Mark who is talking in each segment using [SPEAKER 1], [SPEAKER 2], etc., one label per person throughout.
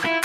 [SPEAKER 1] Thank you.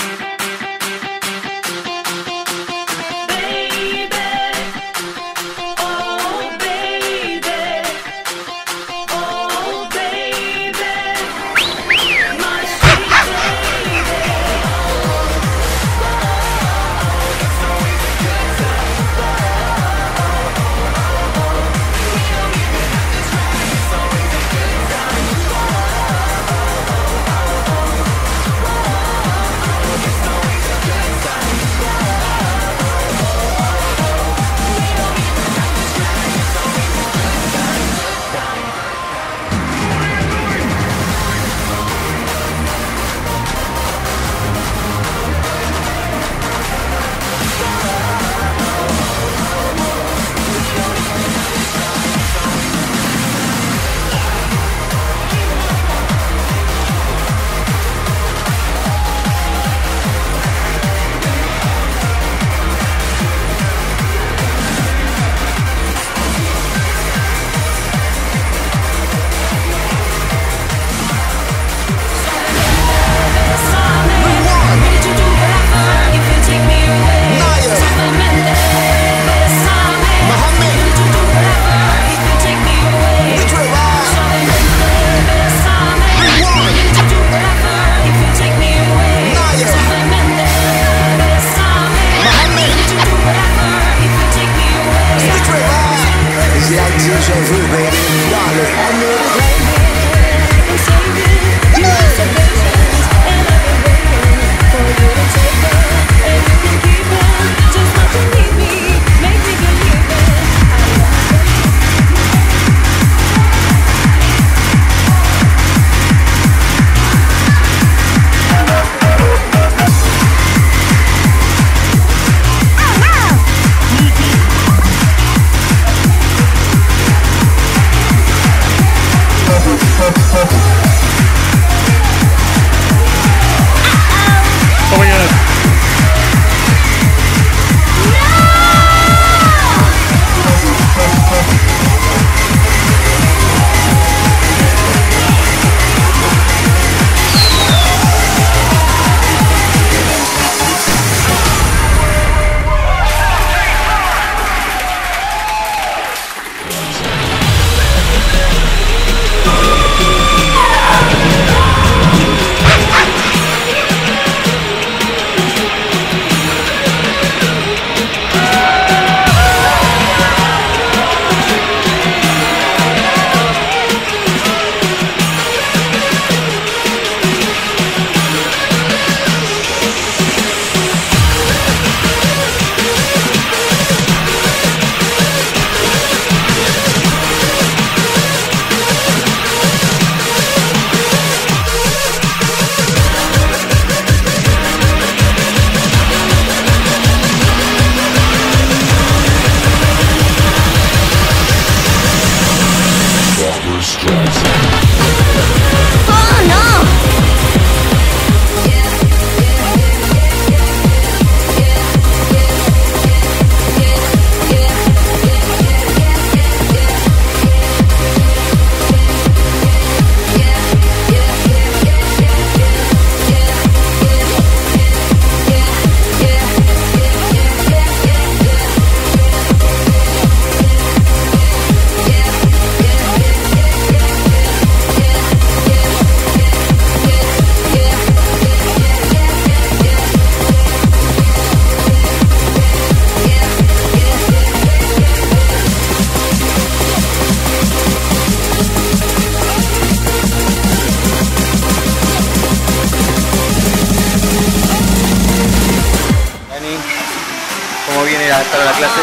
[SPEAKER 1] Viene a estar a la clase?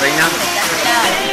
[SPEAKER 1] Reina.